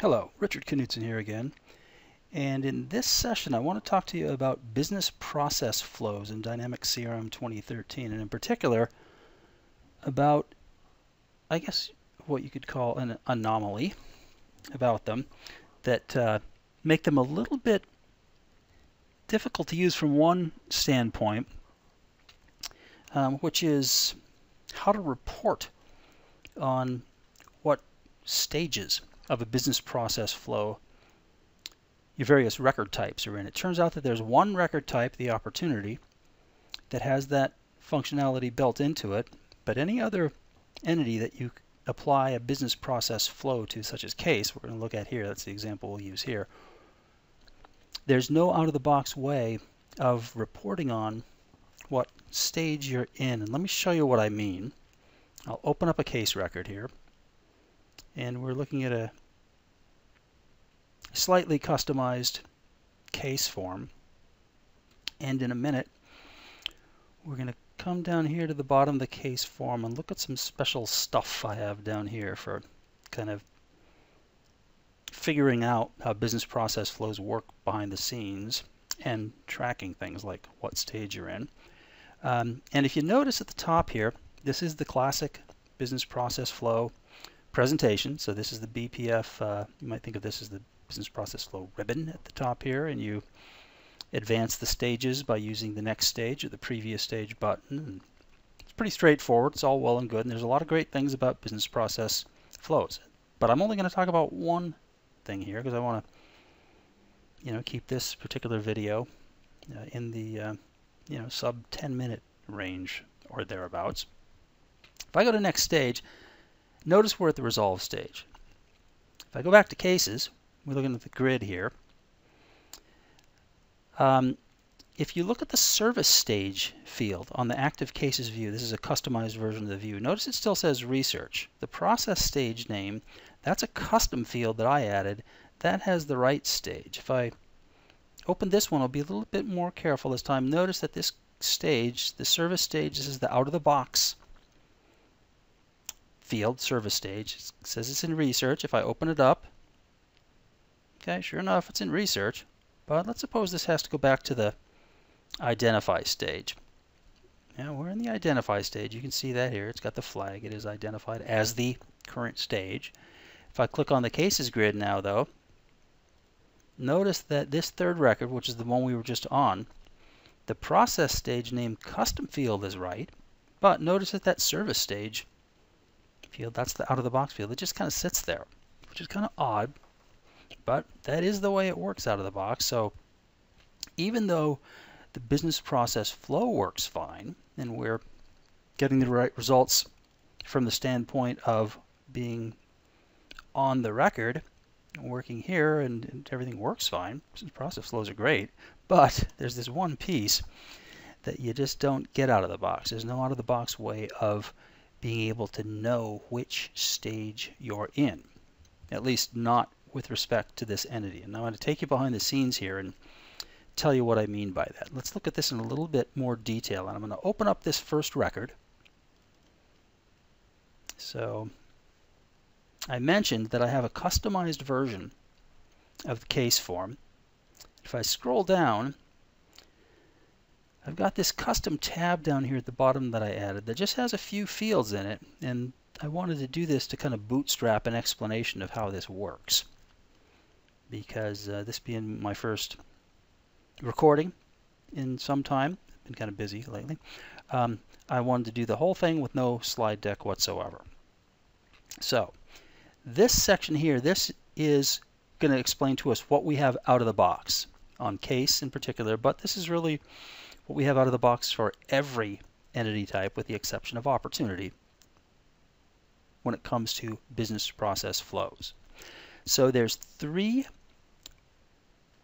Hello, Richard Knudson here again. And in this session, I want to talk to you about business process flows in Dynamics CRM 2013, and in particular, about, I guess, what you could call an anomaly about them that uh, make them a little bit difficult to use from one standpoint, um, which is how to report on what stages of a business process flow your various record types are in. It turns out that there's one record type, the opportunity, that has that functionality built into it, but any other entity that you apply a business process flow to, such as case, we're going to look at here, that's the example we'll use here, there's no out-of-the-box way of reporting on what stage you're in. And let me show you what I mean. I'll open up a case record here and we're looking at a slightly customized case form. And in a minute, we're going to come down here to the bottom of the case form and look at some special stuff I have down here for kind of figuring out how business process flows work behind the scenes and tracking things like what stage you're in. Um, and if you notice at the top here, this is the classic business process flow presentation. So this is the BPF, uh, you might think of this as the business process flow ribbon at the top here, and you advance the stages by using the next stage or the previous stage button. And it's pretty straightforward. It's all well and good, and there's a lot of great things about business process flows. But I'm only going to talk about one thing here because I want to, you know, keep this particular video uh, in the, uh, you know, sub 10 minute range or thereabouts. If I go to next stage, Notice we're at the resolve stage. If I go back to cases, we're looking at the grid here. Um, if you look at the service stage field on the active cases view, this is a customized version of the view, notice it still says research. The process stage name, that's a custom field that I added. That has the right stage. If I open this one, I'll be a little bit more careful this time. Notice that this stage, the service stage, this is the out-of-the-box field service stage. It says it's in research. If I open it up, okay, sure enough, it's in research. But let's suppose this has to go back to the identify stage. Now we're in the identify stage. You can see that here. It's got the flag. It is identified as the current stage. If I click on the cases grid now, though, notice that this third record, which is the one we were just on, the process stage name custom field is right, but notice that that service stage field. That's the out of the box field. It just kind of sits there, which is kind of odd, but that is the way it works out of the box. So even though the business process flow works fine and we're getting the right results from the standpoint of being on the record, working here and, and everything works fine. Business process flows are great, but there's this one piece that you just don't get out of the box. There's no out of the box way of being able to know which stage you're in, at least not with respect to this entity. And I'm going to take you behind the scenes here and tell you what I mean by that. Let's look at this in a little bit more detail. And I'm going to open up this first record. So I mentioned that I have a customized version of the case form. If I scroll down, I've got this custom tab down here at the bottom that I added that just has a few fields in it and I wanted to do this to kind of bootstrap an explanation of how this works because uh, this being my first recording in some time, I've been kind of busy lately, um, I wanted to do the whole thing with no slide deck whatsoever. So this section here, this is going to explain to us what we have out of the box on case in particular, but this is really what we have out of the box for every entity type with the exception of opportunity when it comes to business process flows. So there's three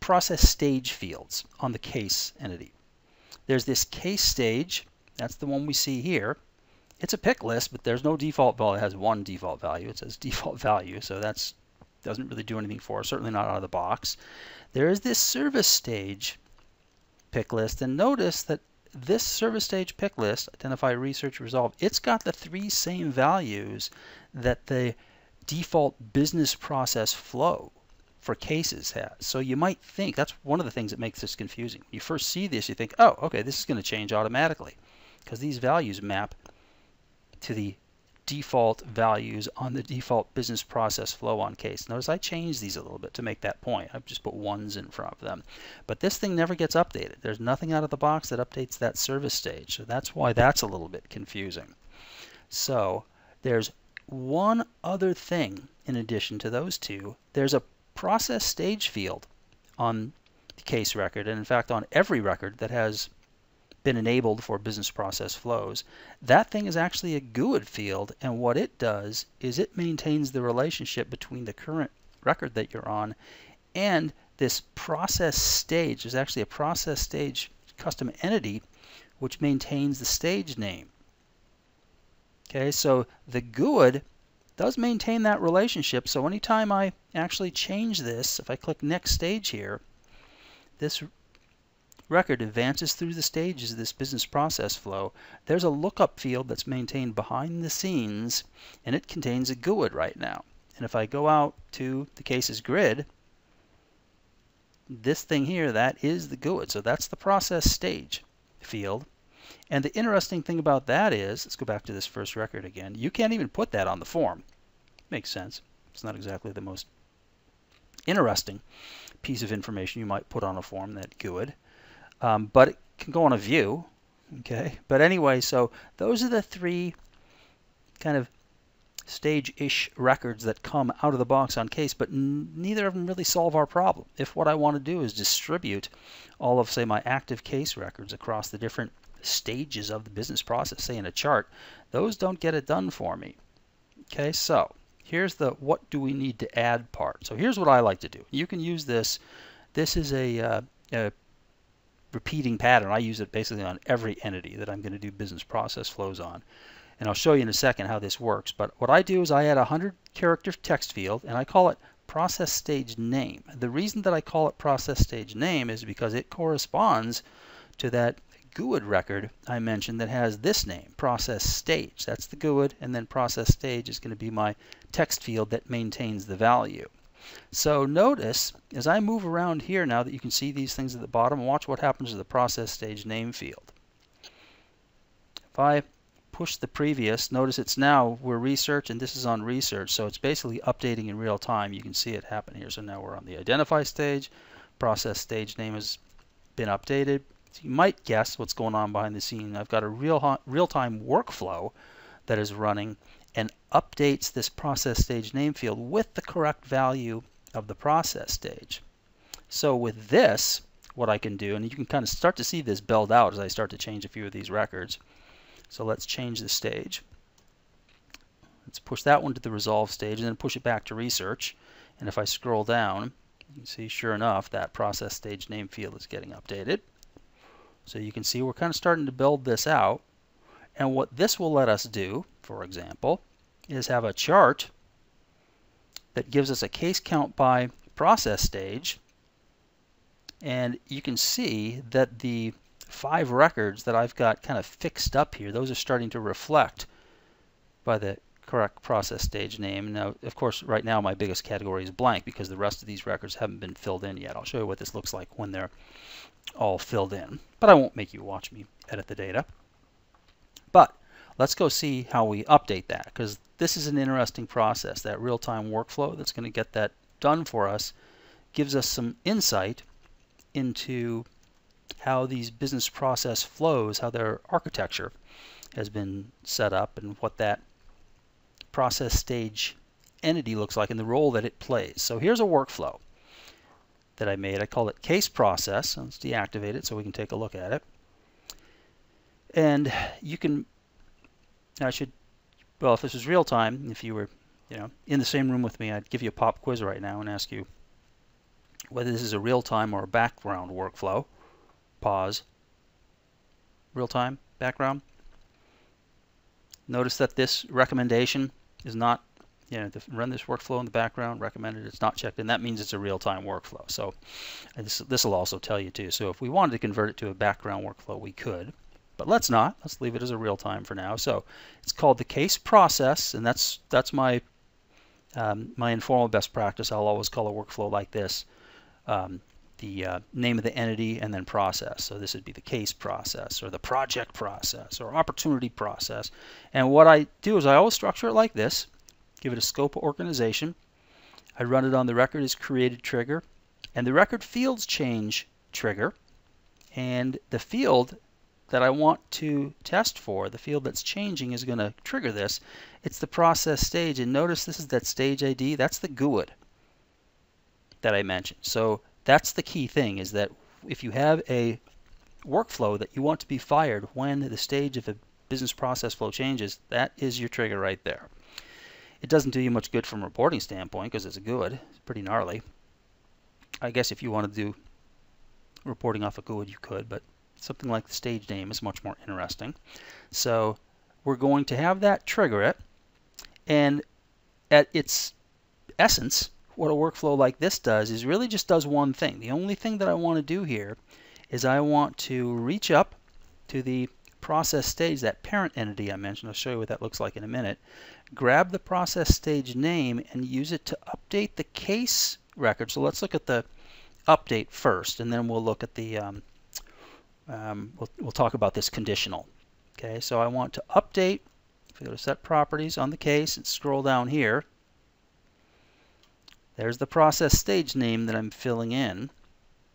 process stage fields on the case entity. There's this case stage, that's the one we see here. It's a pick list, but there's no default value. It has one default value. It says default value, so that's doesn't really do anything for us, certainly not out of the box. There is this service stage pick list and notice that this service stage pick list, identify, research, resolve, it's got the three same values that the default business process flow for cases has. So you might think that's one of the things that makes this confusing. You first see this, you think, oh, okay, this is going to change automatically because these values map to the default values on the default business process flow on case. Notice I changed these a little bit to make that point. I've just put ones in front of them. But this thing never gets updated. There's nothing out of the box that updates that service stage. So that's why that's a little bit confusing. So there's one other thing in addition to those two. There's a process stage field on the case record, and in fact on every record that has been enabled for business process flows. That thing is actually a GUID field, and what it does is it maintains the relationship between the current record that you're on and this process stage. There's actually a process stage custom entity which maintains the stage name. Okay, so the GUID does maintain that relationship. So anytime I actually change this, if I click next stage here, this record advances through the stages of this business process flow, there's a lookup field that's maintained behind the scenes, and it contains a GUID right now. And if I go out to the cases grid, this thing here, that is the GUID. So that's the process stage field. And the interesting thing about that is, let's go back to this first record again, you can't even put that on the form. Makes sense. It's not exactly the most interesting piece of information you might put on a form, that GUID um, but it can go on a view. Okay, but anyway, so those are the three kind of stage-ish records that come out of the box on case, but neither of them really solve our problem. If what I want to do is distribute all of, say, my active case records across the different stages of the business process, say in a chart, those don't get it done for me. Okay, so here's the what do we need to add part. So here's what I like to do. You can use this. This is a, uh, a repeating pattern. I use it basically on every entity that I'm going to do business process flows on. And I'll show you in a second how this works. But what I do is I add a 100 character text field and I call it process stage name. The reason that I call it process stage name is because it corresponds to that GUID record I mentioned that has this name, process stage. That's the GUID, and then process stage is going to be my text field that maintains the value. So notice as I move around here now that you can see these things at the bottom, watch what happens to the process stage name field. If I push the previous, notice it's now we're research and this is on research. So it's basically updating in real time. You can see it happen here. So now we're on the identify stage. Process stage name has been updated. So you might guess what's going on behind the scene. I've got a real real-time workflow that is running and updates this process stage name field with the correct value of the process stage. So with this, what I can do, and you can kind of start to see this build out as I start to change a few of these records. So let's change the stage. Let's push that one to the resolve stage and then push it back to research. And if I scroll down, you can see sure enough that process stage name field is getting updated. So you can see we're kind of starting to build this out. And what this will let us do, for example, is have a chart that gives us a case count by process stage. And you can see that the five records that I've got kind of fixed up here, those are starting to reflect by the correct process stage name. Now, of course, right now my biggest category is blank because the rest of these records haven't been filled in yet. I'll show you what this looks like when they're all filled in. But I won't make you watch me edit the data. But let's go see how we update that because this is an interesting process. That real-time workflow that's going to get that done for us gives us some insight into how these business process flows, how their architecture has been set up and what that process stage entity looks like and the role that it plays. So here's a workflow that I made. I call it case process. Let's deactivate it so we can take a look at it. And you can, I should, well, if this was real time, if you were, you know, in the same room with me, I'd give you a pop quiz right now and ask you whether this is a real time or a background workflow. Pause. Real time, background. Notice that this recommendation is not, you know, to run this workflow in the background, recommended, it's not checked, and that means it's a real-time workflow. So this, this will also tell you too. So if we wanted to convert it to a background workflow, we could. But let's not. Let's leave it as a real time for now. So it's called the case process, and that's that's my um, my informal best practice, I'll always call a workflow like this um, the uh, name of the entity and then process. So this would be the case process or the project process or opportunity process. And what I do is I always structure it like this, give it a scope of organization. I run it on the record as created trigger and the record fields change trigger. And the field that I want to test for, the field that's changing is going to trigger this. It's the process stage. And notice this is that stage ID. That's the GUID that I mentioned. So that's the key thing is that if you have a workflow that you want to be fired when the stage of a business process flow changes, that is your trigger right there. It doesn't do you much GUID from a reporting standpoint because it's a good. It's pretty gnarly. I guess if you want to do reporting off a GUID, you could, but something like the stage name is much more interesting. So we're going to have that trigger it, and at its essence, what a workflow like this does is really just does one thing. The only thing that I want to do here is I want to reach up to the process stage, that parent entity I mentioned, I'll show you what that looks like in a minute, grab the process stage name and use it to update the case record. So let's look at the update first, and then we'll look at the, um, um, we'll, we'll talk about this conditional. Okay, so I want to update, if we go to set properties on the case and scroll down here, there's the process stage name that I'm filling in.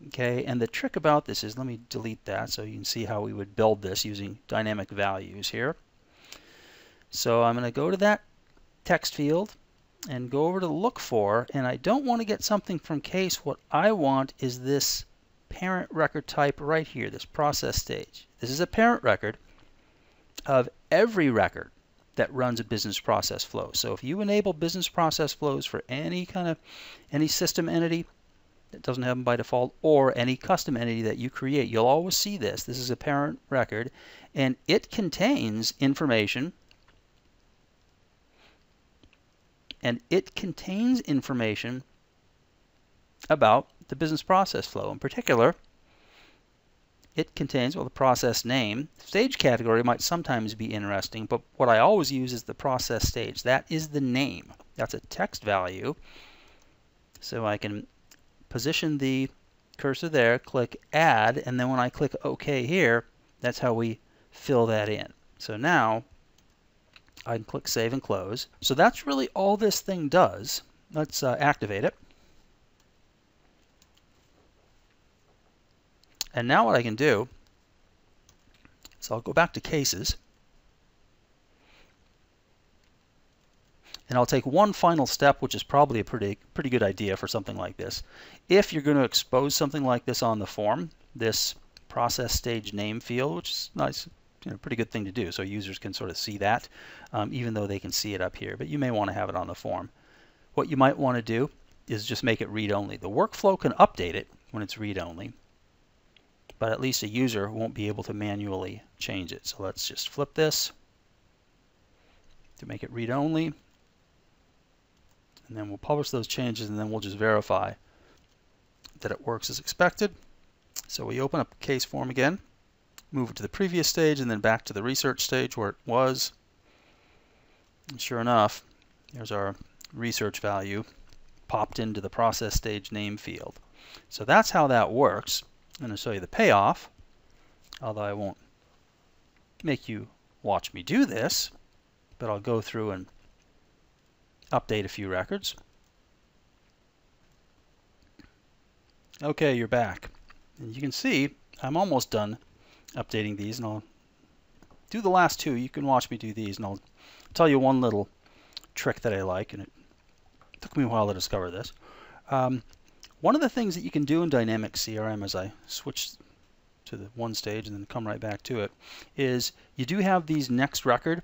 Okay, and the trick about this is, let me delete that so you can see how we would build this using dynamic values here. So I'm going to go to that text field and go over to look for, and I don't want to get something from case. What I want is this parent record type right here, this process stage. This is a parent record of every record that runs a business process flow. So if you enable business process flows for any kind of any system entity that doesn't have them by default or any custom entity that you create, you'll always see this. This is a parent record and it contains information and it contains information about the business process flow. In particular, it contains, well, the process name. Stage category might sometimes be interesting, but what I always use is the process stage. That is the name. That's a text value. So I can position the cursor there, click add, and then when I click OK here, that's how we fill that in. So now I can click save and close. So that's really all this thing does. Let's uh, activate it. And now what I can do is I'll go back to cases and I'll take one final step which is probably a pretty pretty good idea for something like this. If you're going to expose something like this on the form, this process stage name field, which is nice, you know, pretty good thing to do so users can sort of see that um, even though they can see it up here, but you may want to have it on the form. What you might want to do is just make it read-only. The workflow can update it when it's read-only, but at least a user won't be able to manually change it. So let's just flip this to make it read-only. And then we'll publish those changes and then we'll just verify that it works as expected. So we open up case form again, move it to the previous stage and then back to the research stage where it was. And sure enough, there's our research value popped into the process stage name field. So that's how that works. I'm going to show you the payoff, although I won't make you watch me do this, but I'll go through and update a few records. Okay, you're back. And you can see I'm almost done updating these, and I'll do the last two. You can watch me do these, and I'll tell you one little trick that I like, and it took me a while to discover this. Um, one of the things that you can do in Dynamic CRM as I switch to the one stage and then come right back to it is you do have these next record,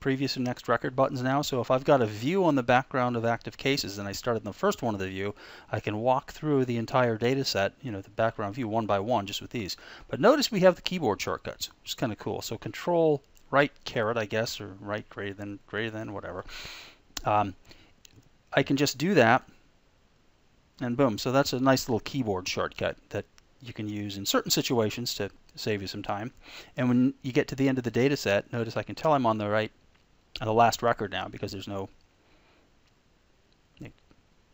previous and next record buttons now. So if I've got a view on the background of active cases and I started in the first one of the view, I can walk through the entire data set, you know, the background view one by one just with these. But notice we have the keyboard shortcuts, which is kind of cool. So control right caret, I guess, or right greater than, greater than, whatever. Um, I can just do that and boom. So that's a nice little keyboard shortcut that you can use in certain situations to save you some time. And when you get to the end of the data set, notice I can tell I'm on the right, on the last record now because there's no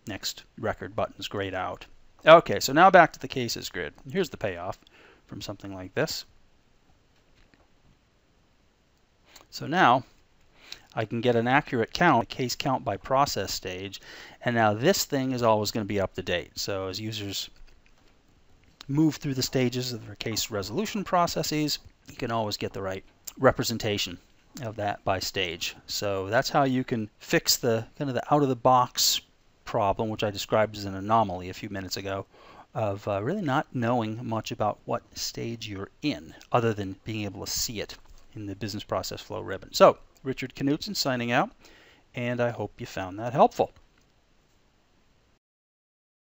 next record button is grayed out. Okay, so now back to the cases grid. Here's the payoff from something like this. So now I can get an accurate count, a case count by process stage, and now this thing is always going to be up to date. So as users move through the stages of their case resolution processes, you can always get the right representation of that by stage. So that's how you can fix the kind of the out of the box problem, which I described as an anomaly a few minutes ago, of uh, really not knowing much about what stage you're in, other than being able to see it in the business process flow ribbon. So Richard Knudson signing out, and I hope you found that helpful.